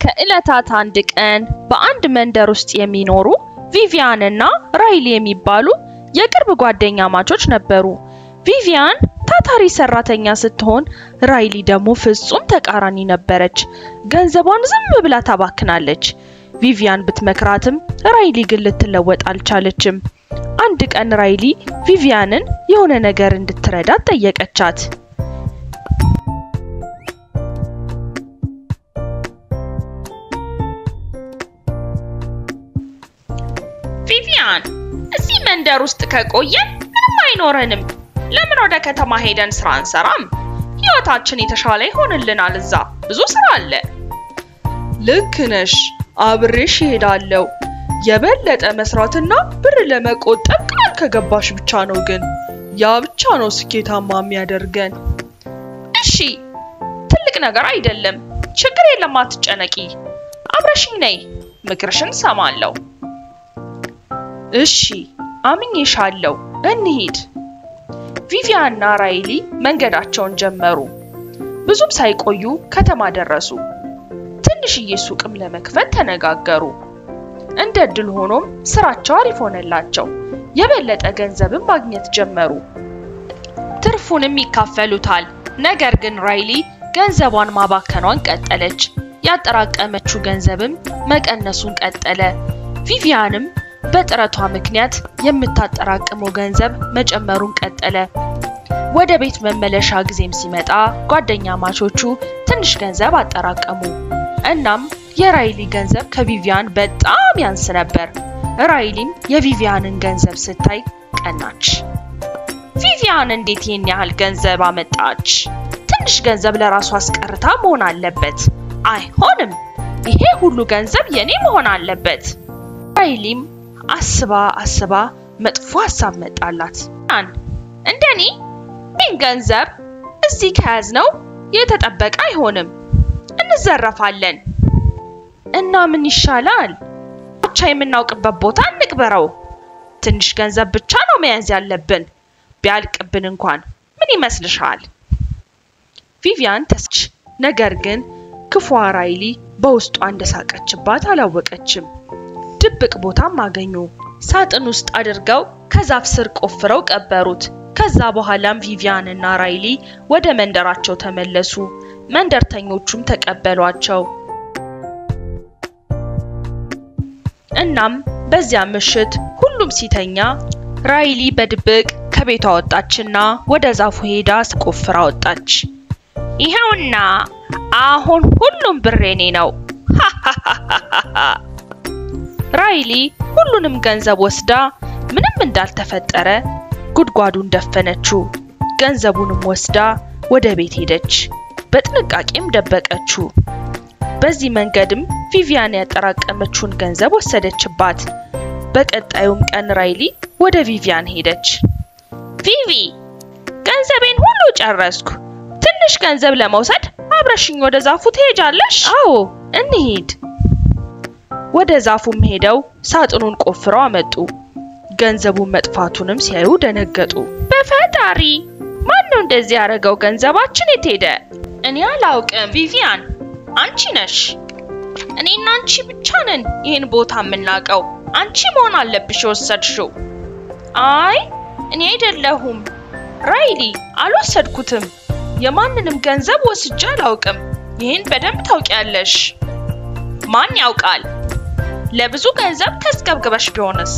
ከዕለታት አንድ ቀን በአንድ መንደር ውስጥ የሚኖሩ ቪቪያን እና ራይሊ የሚባሉ የቅርብ ጓደኛሞች ነበሩ። ቪቪያን ታታሪ ሰራተኛ ስትሆን ራይሊ ደግሞ ፍጹም ተቃራኒ ነበረች። ገንዘቧን ዝም ብላ ታባክናለች። ቪቪያን ብትመክራትም ራይሊ ግን ልትለወጥ አልቻለችም። አንድ ቀን ራይሊ ቪቪያንን የሆነ ነገር እንድትረዳት ጠየቀቻት። ቪቪያን እዚህ መንደር ውስጥ ከቆየን ምንም አይኖረንም። ለምን ወደ ከተማ ሄደን ስራ አንሰራም? ህይወታችን የተሻለ ይሆንልናል። እዛ ብዙ ስራ አለ። ልክ ነሽ። አብሬሽ እሄዳለሁ። የበለጠ መስራትና ብር ለመቆጠብ ቃል ከገባሽ ብቻ ነው። ግን ያ ብቻ ነው ስኬታማ የሚያደርገን። እሺ፣ ትልቅ ነገር አይደለም። ችግር የለም፣ አትጨነቂ። አብረሽኝ ነይ፣ ምክርሽን ሰማለሁ። እሺ፣ አምኜሻለሁ። እንሂድ። ቪቪያን እና ራይሊ መንገዳቸውን ጀመሩ። ብዙም ሳይቆዩ ከተማ ደረሱ። ትንሽዬ ሱቅም ለመክፈት ተነጋገሩ። እንደ እድል ሆኖም ስራቸው አሪፍ ሆነላቸው። የበለጠ ገንዘብን ማግኘት ጀመሩ። ትርፉንም ይካፈሉታል። ነገር ግን ራይሊ ገንዘቧን ማባከኗን ቀጠለች። ያጠራቀመችው ገንዘብም መቀነሱን ቀጠለ። ቪቪያንም በጥረቷ ምክንያት የምታጠራቅመው ገንዘብ መጨመሩን ቀጠለ። ወደ ቤት መመለሻ ጊዜም ሲመጣ ጓደኛሞቹ ትንሽ ገንዘብ አጠራቀሙ። እናም የራይሊ ገንዘብ ከቪቪያን በጣም ያንስ ነበር። ራይሊም የቪቪያንን ገንዘብ ስታይ ቀናች። ቪቪያን እንዴት ይህን ያህል ገንዘብ አመጣች? ትንሽ ገንዘብ ለራሷ አስቀርታ መሆን አለበት። አይሆንም፣ ይሄ ሁሉ ገንዘብ የኔ መሆን አለበት። ራይሊም አስባ አስባ መጥፎ ሀሳብ መጣላት። አን እንደኔ ይህን ገንዘብ እዚህ ከያዝነው የተጠበቀ አይሆንም፣ እንዘረፋለን። እና ምን ይሻላል? ብቻ የምናውቅበት ቦታ እንቅበረው። ትንሽ ገንዘብ ብቻ ነው መያዝ ያለብን። ቢያልቅብን እንኳን ምን ይመስልሻል? ቪቪያን ተስማማች ነገር ግን ክፉዋ ራይሊ በውስጧ እንደሳቀችባት አላወቀችም። ድብቅ ቦታም አገኙ። ሳጥን ውስጥ አድርገው ከዛፍ ስር ቆፍረው ቀበሩት። ከዛ በኋላም ቪቪያን እና ራይሊ ወደ መንደራቸው ተመለሱ። መንደርተኞቹም ተቀበሏቸው። እናም በዚያ ምሽት ሁሉም ሲተኛ ራይሊ በድብቅ ከቤቷ ወጣችና ወደ ዛፉ ሄዳ ቆፍራ ወጣች። ይኸውና አሁን ሁሉም ብር የኔ ነው። ራይሊ ሁሉንም ገንዘብ ወስዳ ምንም እንዳልተፈጠረ ጉድጓዱን ደፈነችው። ገንዘቡንም ወስዳ ወደ ቤት ሄደች። በጥንቃቄም ደበቀችው። በዚህ መንገድም ቪቪያን ያጠራቀመችውን ገንዘብ ወሰደችባት። በቀጣዩም ቀን ራይሊ ወደ ቪቪያን ሄደች። ቪቪ፣ ገንዘቤን ሁሉ ጨረስኩ። ትንሽ ገንዘብ ለመውሰድ አብረሽኝ ወደ ዛፉ ትሄጃለሽ? አዎ፣ እንሂድ። ወደ ዛፉም ሄደው ሳጥኑን ቆፍረው አመጡ። ገንዘቡን መጥፋቱንም ሲያዩ ደነገጡ። በፈጣሪ ማን ነው እንደዚህ ያደረገው? ገንዘባችን የት ሄደ? እኔ አላውቅም። ቪቪያን አንቺ ነሽ። እኔና አንቺ ብቻ ነን ይህን ቦታ የምናውቀው። አንቺ መሆን አለብሽ የወሰድሽው። አይ እኔ አይደለሁም። ራይሊ አልወሰድኩትም። የማንንም ገንዘብ ወስጄ አላውቅም። ይህን በደንብ ታውቂያለሽ። ማን ያውቃል? ለብዙ ገንዘብ ተስገብግበሽ ቢሆንስ?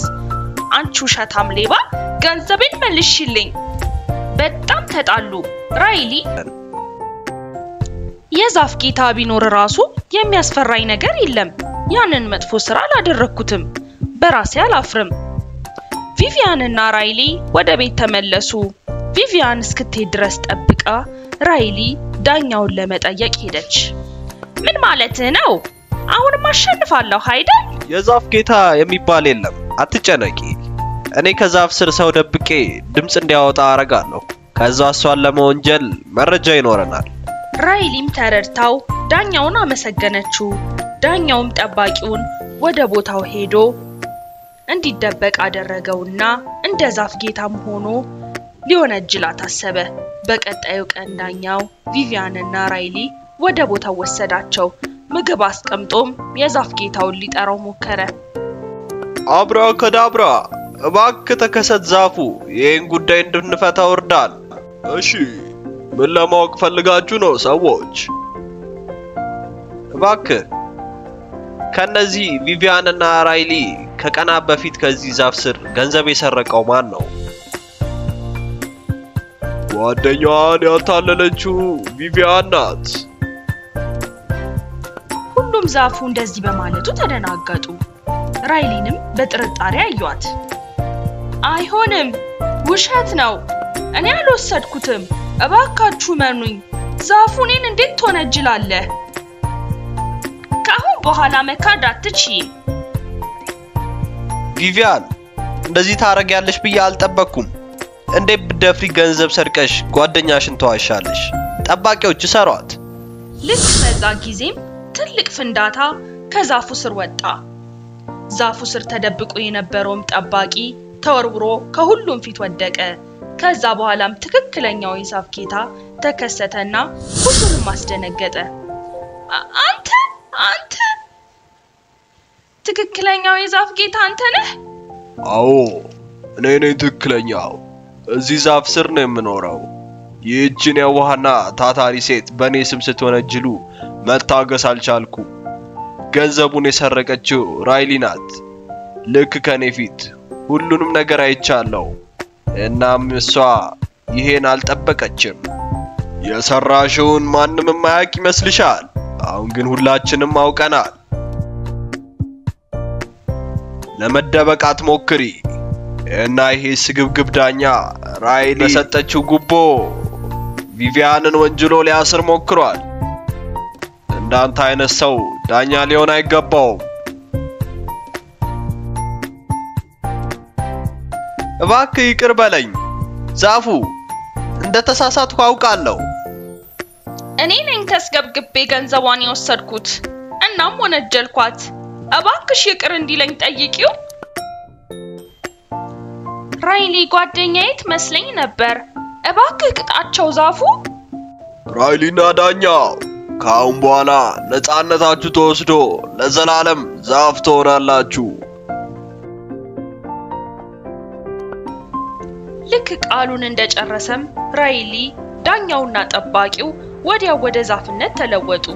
አንቺ ውሸታም ሌባ፣ ገንዘቤን መልሽልኝ። በጣም ተጣሉ። ራይሊ የዛፍ ጌታ ቢኖር ራሱ የሚያስፈራኝ ነገር የለም። ያንን መጥፎ ስራ አላደረግኩትም። በራሴ አላፍርም። ቪቪያን እና ራይሊ ወደ ቤት ተመለሱ። ቪቪያን እስክትሄድ ድረስ ጠብቃ ራይሊ ዳኛውን ለመጠየቅ ሄደች። ምን ማለትህ ነው? አሁንም አሸንፋለሁ አይደል? የዛፍ ጌታ የሚባል የለም፣ አትጨነቂ። እኔ ከዛፍ ስር ሰው ደብቄ ድምፅ እንዲያወጣ አረጋለሁ። ከዛ እሷን ለመወንጀል መረጃ ይኖረናል። ራይሊም ተረድታው ዳኛውን አመሰገነችው። ዳኛውም ጠባቂውን ወደ ቦታው ሄዶ እንዲደበቅ አደረገውና እንደ ዛፍ ጌታም ሆኖ ሊወነጅላት አሰበ። በቀጣዩ ቀን ዳኛው ቪቪያንና ራይሊ ወደ ቦታው ወሰዳቸው። ምግብ አስቀምጦም የዛፍ ጌታውን ሊጠራው ሞከረ። አብራ ከዳብራ እባክህ ተከሰት ዛፉ፣ ይህን ጉዳይ እንድንፈታው እርዳን። እሺ፣ ምን ለማወቅ ፈልጋችሁ ነው ሰዎች? እባክህ ከነዚህ ቪቪያንና ራይሊ ከቀናት በፊት ከዚህ ዛፍ ስር ገንዘብ የሰረቀው ማን ነው? ጓደኛዋን ያታለለችው ቪቪያን ናት። ሁሉም ዛፉ እንደዚህ በማለቱ ተደናገጡ። ራይሊንም በጥርጣሬ አዩአት። አይሆንም፣ ውሸት ነው፣ እኔ አልወሰድኩትም፣ እባካችሁ መኑኝ። ዛፉ እኔን እንዴት ትወነጅላለህ? ከአሁን በኋላ መካድ አትችይም። ቪቪያን እንደዚህ ታረጊያለሽ ብዬ አልጠበቅኩም። እንዴት ብደፍሪ ገንዘብ ሰርቀሽ ጓደኛሽን ተዋሻለሽ? ጠባቂዎች ሰሯት። ልክ በዛ ጊዜም ትልቅ ፍንዳታ ከዛፉ ስር ወጣ። ዛፉ ስር ተደብቆ የነበረውም ጠባቂ ተወርውሮ ከሁሉም ፊት ወደቀ። ከዛ በኋላም ትክክለኛው የዛፍ ጌታ ተከሰተና ሁሉንም አስደነገጠ። አንተ አንተ ትክክለኛው የዛፍ ጌታ አንተ ነህ? አዎ እኔ ነኝ ትክክለኛው። እዚህ ዛፍ ስር ነው የምኖረው። ይህችን የዋህና ታታሪ ሴት በእኔ ስም ስትወነጅሉ መታገስ አልቻልኩ። ገንዘቡን የሰረቀችው ራይሊ ናት። ልክ ከኔ ፊት ሁሉንም ነገር አይቻለሁ። እናም እሷ ይሄን አልጠበቀችም። የሰራሽውን ማንም የማያውቅ ይመስልሻል? አሁን ግን ሁላችንም አውቀናል። ለመደበቅ አትሞክሪ እና ይሄ ስግብግብ ዳኛ ራይሊ በሰጠችው ጉቦ ቪቪያንን ወንጅሎ ሊያስር ሞክሯል። እንዳንተ አይነት ሰው ዳኛ ሊሆን አይገባውም። እባክህ ይቅር በለኝ ዛፉ፣ እንደ ተሳሳትኩ አውቃለሁ። እኔ ነኝ ተስገብግቤ ገንዘቧን የወሰድኩት። እናም ወነጀልኳት። እባክሽ ይቅር እንዲለኝ ጠይቂው። ራይሊ ጓደኛዬ ትመስለኝ ነበር። እባክህ ቅጣቸው ዛፉ። ራይሊና ዳኛው ከአሁን በኋላ ነፃነታችሁ ተወስዶ ለዘላለም ዛፍ ትሆናላችሁ። ልክ ቃሉን እንደጨረሰም ራይሊ ዳኛውና ጠባቂው ወዲያው ወደ ዛፍነት ተለወጡ።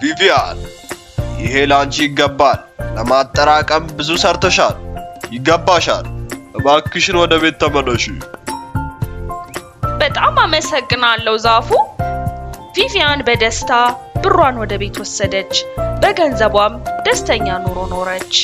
ቪቪያን ይሄ ላንቺ ይገባል። ለማጠራቀም ብዙ ሰርተሻል፣ ይገባሻል። እባክሽን ወደ ቤት ተመለሺ። በጣም አመሰግናለሁ ዛፉ። ቪቪያን በደስታ ብሯን ወደ ቤት ወሰደች። በገንዘቧም ደስተኛ ኑሮ ኖረች።